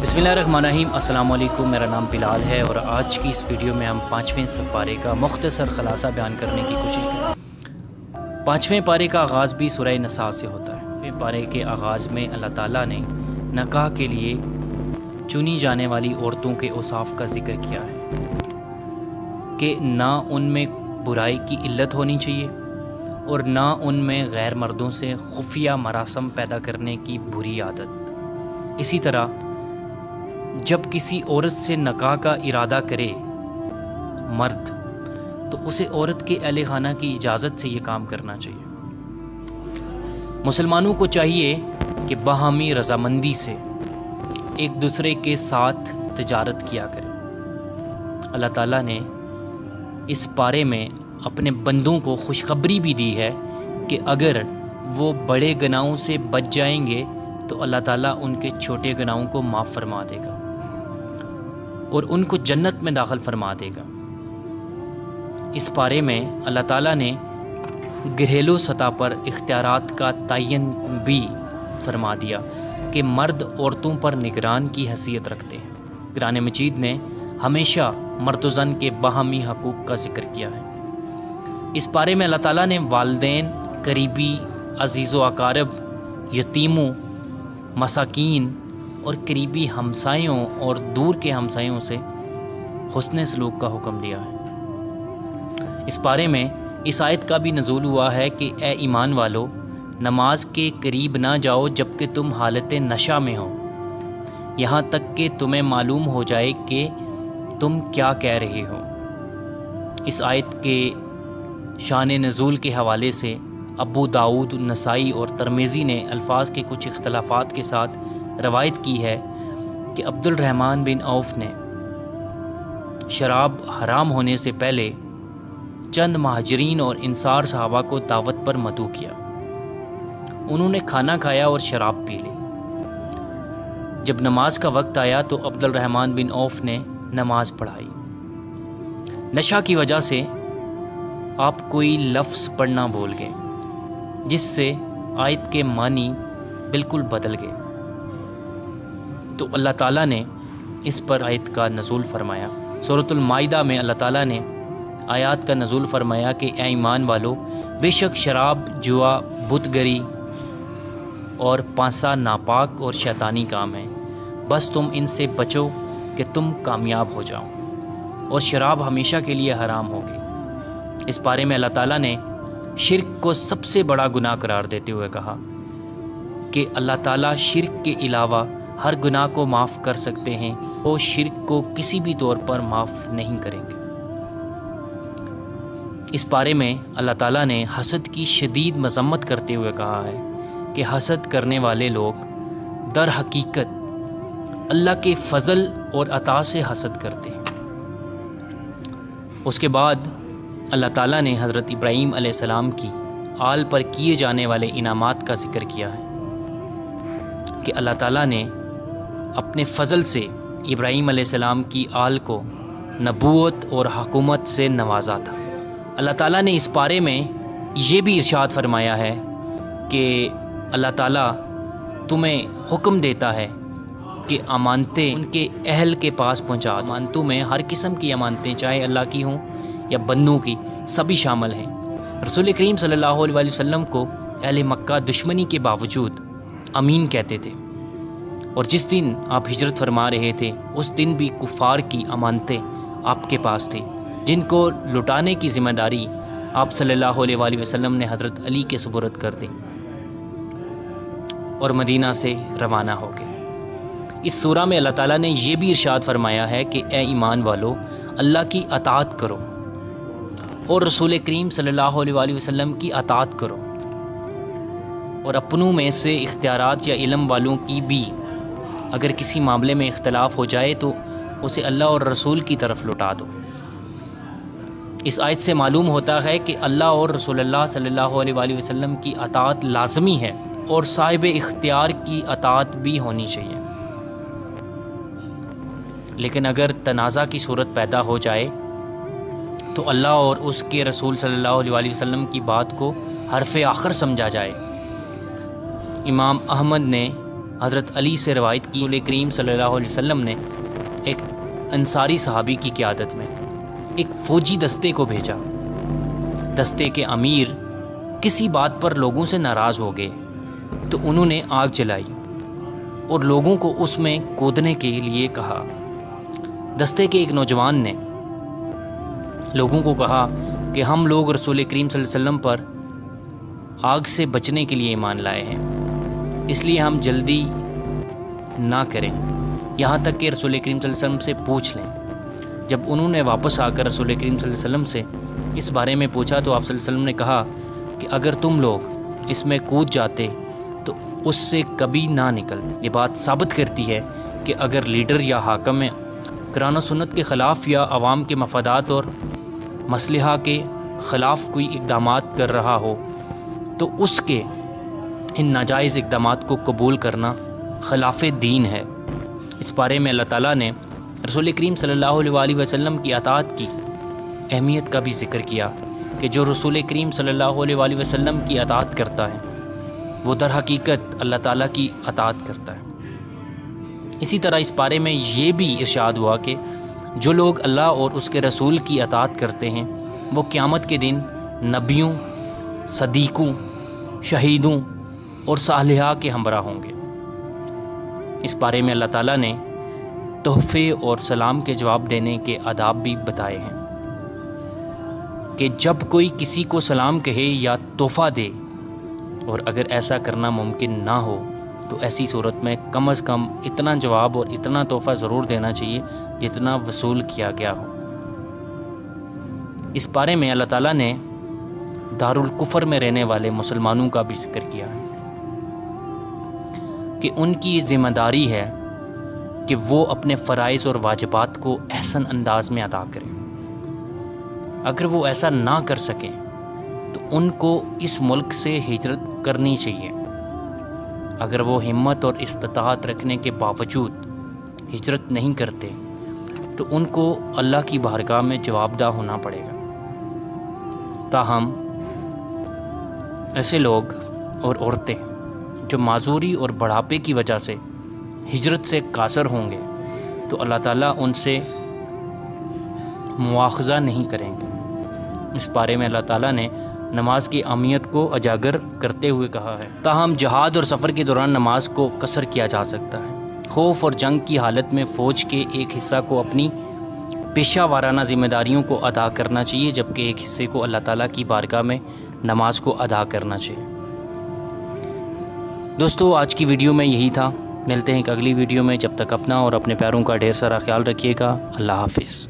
बसमीम अल्लाम मेरा नाम बिलाल है और आज की इस वीडियो में हम पाँचवें पारे का मुख्तसर ख़लासा बयान करने की कोशिश करें पाँचवें पारे का आगाज़ भी सुरह नसा से होता है। पाँचवें पारे के आगाज़ में अल्लाह ताला ने नकाह के लिए चुनी जाने वाली औरतों के औसाफ का ज़िक्र किया है कि ना उनमें बुराई की इल्लत होनी चाहिए और ना उनमें गैर मर्दों से खुफिया मरासम पैदा करने की बुरी आदत। इसी तरह जब किसी औरत से नकाह का इरादा करे मर्द तो उसे औरत के अहल खाना की इजाज़त से ये काम करना चाहिए। मुसलमानों को चाहिए कि बाहमी रजामंदी से एक दूसरे के साथ तजारत किया करें। अल्लाह ताला ने इस पारे में अपने बंदों को खुशखबरी भी दी है कि अगर वो बड़े गनाहों से बच जाएँगे तो अल्लाह ताला उनके छोटे गनाहों को माफ़ फरमा देगा। और उनको जन्नत में दाखिल फरमा देगा। इस पारे में अल्लाह ताला ने घरेलू सतह पर इख्तियार का तयन भी फरमा दिया कि मर्द औरतों पर निगरान की हैसियत रखते हैं। कुरान मजीद ने हमेशा मर्दजन के बाहमी हकूक़ का ज़िक्र किया है। इस पारे में अल्लाह ताला ने वालदेन, करीबी, अज़ीज़, अकारब, यतीमों, मसाकीन और करीबी हमसायों और दूर के हमसायों से हसन सलूक का हुक्म दिया है। इस बारे में इस आयत का भी नजूल हुआ है कि ए ईमान वालो, नमाज़ के करीब ना जाओ जबकि तुम हालत नशा में हो। यहाँ तक कि तुम्हें मालूम हो जाए कि तुम क्या कह रहे हो। इस आयत के शान नज़ूल के हवाले से अबू दाऊद, नसाई और तरमेज़ी ने अल्फाज के कुछ इख्तलाफात के साथ रवायत की है कि अब्दुल रहमान बिन औफ ने शराब हराम होने से पहले चंद महाजरीन और इंसार साहबा को दावत पर मदू किया। उन्होंने खाना खाया और शराब पी ली। जब नमाज़ का वक्त आया तो अब्दुल रहमान बिन औफ ने नमाज़ पढ़ाई। नशा की वजह से आप कोई लफ्ज़ पढ़ना भूल गए, जिससे आयत के मानी बिल्कुल बदल गए। तो अल्लाह ताला ने इस पर आयत का नज़ुल फरमाया। सूरतुलमाइदा में अल्लाह ताला ने आयात का नज़ुल फरमाया कि ए ईमान वालो, बेशक शराब, जुआ, बुतगरी और पासा नापाक और शैतानी काम है। बस तुम इनसे बचो कि तुम कामयाब हो जाओ और शराब हमेशा के लिए हराम होगी। इस बारे में अल्लाह ताला ने शिरक को सबसे बड़ा गुनाह करार देते हुए कहा कि अल्लाह ताला शिरक के अलावा हर गुनाह को माफ़ कर सकते हैं, वो शिरक को किसी भी तौर पर माफ़ नहीं करेंगे। इस बारे में अल्लाह ताला ने हसद की शदीद मजम्मत करते हुए कहा है कि हसद करने वाले लोग दर हकीकत अल्लाह के फ़ज़ल और अता से हसद करते हैं। उसके बाद अल्लाह ताला ने हज़रत इब्राहीम सलाम की आल पर किए जाने वाले इनामात का ज़िक्र किया है कि अल्लाह ताला ने अपने फ़ज़ल से इब्राहीम सलाम की आल को नबूत और हकूमत से नवाजा था। अल्लाह ताला ने इस पारे में ये भी इरशाद फरमाया है कि अल्लाह ताला तुम्हें हुक्म देता है कि अमानतें उनके अहल के पास पहुँचा अमानतों में हर किस्म की अमानतें, चाहे अल्लाह की हों या बन्नों की, सभी शामिल हैं। रसूल करीम सल्लल्लाहु अलैहि वसल्लम को अहल मक्का दुश्मनी के बावजूद अमीन कहते थे। और जिस दिन आप हिजरत फरमा रहे थे, उस दिन भी कुफार की अमानतें आपके पास थी, जिनको लुटाने की ज़िम्मेदारी आप सल्लल्लाहु अलैहि वसल्लम ने हज़रत अली के सबूरत कर दी और मदीना से रवाना हो गए। इस सूरा में अल्लाह ताला ने यह भी इरशाद फरमाया है कि, ए ईमान वालो, अल्लाह की अतात करो और रसूल करीम सल्लल्लाहु अलैहि वसल्लम की अतात करो और अपनों में से इख्तियार या इलम वालों की भी अगर किसी मामले में इख्तलाफ हो जाए तो उसे अल्लाह और रसूल की तरफ़ लुटा दो। इस आयत से मालूम होता है कि अल्लाह और रसूल सल्लल्लाहु अलैहि वसल्लम की अतात लाजमी है और साहिब इख्तियार की अतात भी होनी चाहिए। लेकिन अगर तनाज़ा की सूरत पैदा हो जाए तो अल्लाह और उसके रसूल अलैहि वसल्लम की बात को हरफ आखिर समझा जाए। इमाम अहमद ने हज़रत अली से रवायत की करीम अलैहि वसल्लम ने एक अंसारी सहाबी की क़्यादत में एक फ़ौजी दस्ते को भेजा। दस्ते के अमीर किसी बात पर लोगों से नाराज़ हो गए तो उन्होंने आग जलाई और लोगों को उसमें कूदने के लिए कहा। दस्ते के एक नौजवान ने लोगों को कहा कि हम लोग रसूल करीम वसल्लम पर आग से बचने के लिए ईमान लाए हैं। इसलिए हम जल्दी ना करें। यहाँ तक कि रसूल करीम वसल्लम से पूछ लें। जब उन्होंने वापस आकर रसूल करीम वसल्लम से इस बारे में पूछा तो आप वसल्लम ने कहा कि अगर तुम लोग इसमें कूद जाते तो उससे कभी ना निकल। ये बात साबित करती है कि अगर लीडर या हाकम कराना सुन्नत के ख़िलाफ़ या आवाम के मफादात और मसलहा के ख़िलाफ़ कोई इकदाम कर रहा हो तो उसके इन नाजायज़ इकदाम को कबूल करना खिलाफ दीन है। इस बारे में अल्लाह ताला ने रसूल करीम अलैहि वसल्लम की अतात की। अहमियत का भी ज़िक्र किया कि जो रसूल करीम अलैहि वसल्लम की अतात करता है, वो दर हकीकत अल्लाह ताला की अतात करता है। इसी तरह इस बारे में ये भी इरशाद हुआ कि जो लोग अल्लाह और उसके रसूल की अतात करते हैं, वो क़्यामत के दिन नबियों, सदीक़ों, शहीदों और सालहा के हमरा होंगे। इस बारे में अल्लाह ताला ने तोहफ़े और सलाम के जवाब देने के आदाब भी बताए हैं कि जब कोई किसी को सलाम कहे या तोहफ़ा दे और अगर ऐसा करना मुमकिन ना हो तो ऐसी सूरत में कम अज़ कम इतना जवाब और इतना तोहफ़ा ज़रूर देना चाहिए जितना वसूल किया गया हो। इस बारे में अल्लाह ताला ने दारुल कुफर में रहने वाले मुसलमानों का भी ज़िक्र किया है। कि उनकी ज़िम्मेदारी है कि वो अपने फ़रज़ और वाजबात को एहसन अंदाज में अदा करें। अगर वो ऐसा ना कर सकें तो उनको इस मुल्क से हिजरत करनी चाहिए। अगर वो हिम्मत और इस्तात रखने के बावजूद हिजरत नहीं करते तो उनको अल्लाह की बारगाह में जवाबदा होना पड़ेगा। ताहम, ऐसे लोग और औरतें जो माजूरी और बढ़ापे की वजह से हिजरत से कासर होंगे तो अल्लाह ताला उनसे मुआवजा नहीं करेंगे। इस बारे में अल्लाह ताला ने नमाज़ की अहमियत को उजागर करते हुए कहा है। ताहम जहाद और सफ़र के दौरान नमाज़ को कसर किया जा सकता है। खौफ और जंग की हालत में फ़ौज के एक हिस्सा को अपनी पेशा वाराना ज़िम्मेदारियों को अदा करना चाहिए, जबकि एक हिस्से को अल्लाह ताला की बारगाह में नमाज़ को अदा करना चाहिए। दोस्तों, आज की वीडियो में यही था। मिलते हैं एक अगली वीडियो में। जब तक अपना और अपने पैरों का ढेर सारा ख्याल रखिएगा। अल्लाह हाफिज़।